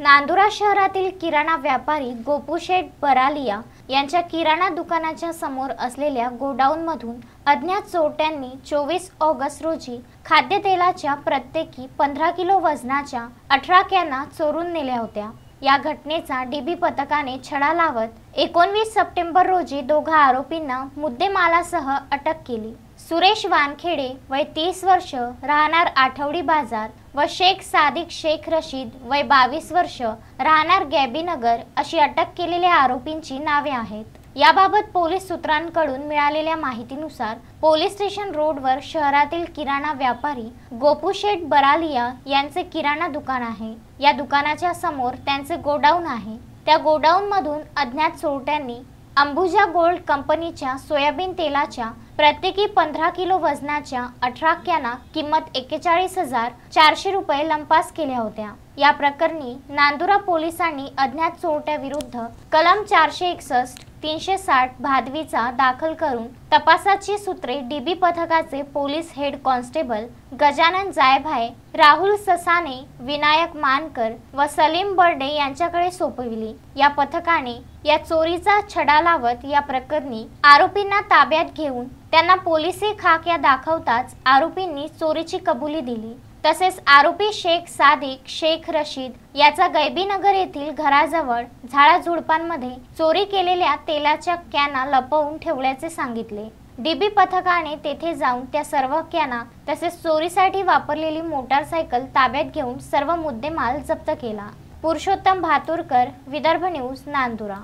नांदुरा शहरातील किराणा व्यापारी गोपूशेठ बरालिया यांच्या किराणा दुकानाच्या समोर असलेल्या गोडाऊनमधून अज्ञात चोरट्यांनी चोवीस ऑगस्ट रोजी खाद्यतेलाच्या प्रत्येकी पंधरा किलो वजनाच्या अठरा कॅना चोरून नेल्या होत्या. या घटनेचा डीबी पथकाने छडा लावत एकोणवीस सप्टेंबर रोजी दोघा आरोपींना मुद्देमालासह अटक केली. सुरेश वानखेडे वय तीस वर्ष राहणार आठवडी बाजार व शेख सादिक शेख रशीद वय बावीस वर्ष राहणार गॅबीनगर अशी अटक केलेल्या आरोपींची नावे आहेत. याबाबत पोलीस सूत्रांकडून मिळालेल्या माहितीनुसार पोलीस स्टेशन रोडवर शहरातील किराणा व्यापारी गोपूशेठ बरालिया यांचे किराणा दुकान आहे. या दुकानाच्या समोर त्यांचे गोडाऊन आहे. त्या गोडाऊनमधून अज्ञात चोरट्यांनी अंबुजा गोल्ड कंपनीच्या सोयाबीन तेलाच्या प्रत्येकी पंधरा किलो वजनाच्या अठरा कॅना किंमत एक्केचाळीस हजार चारशे रुपये लंपास केल्या होत्या. या प्रकरणी नांदुरा पोलिसांनी अज्ञात चोरट्याविरुद्ध कलम चारशे एकसष्ट तीनशे साठ भादवीचा दाखल करून तपासाची सूत्रे डीबी पथकाचे police head constable Gajanan Jaybhay Rahul Sasane Vinayak Mankar व सलीम बर्डे यांच्याकडे सोपविली. या पथकाने या चोरीचा छडा लावत या प्रकरणी आरोपींना ताब्यात घेऊन त्यांना पोलिसी खाक्या दाखवताच आरोपींनी चोरीची कबुली दिली. तसेच आरोपी शेख सादिक शेख रशीद याचा गैबीनगर येथील घराजवळ झाडाझुडपांमध्ये चोरी केलेल्या तेलाच्या कॅना लपवून ठेवल्याचे सांगितले. डीबी पथकाने तेथे जाऊन त्या सर्व कॅना तसेच चोरीसाठी वापरलेली मोटारसायकल ताब्यात घेऊन सर्व मुद्देमाल जप्त केला. पुरुषोत्तम भातुरकर विदर्भ न्यूज नांदुरा.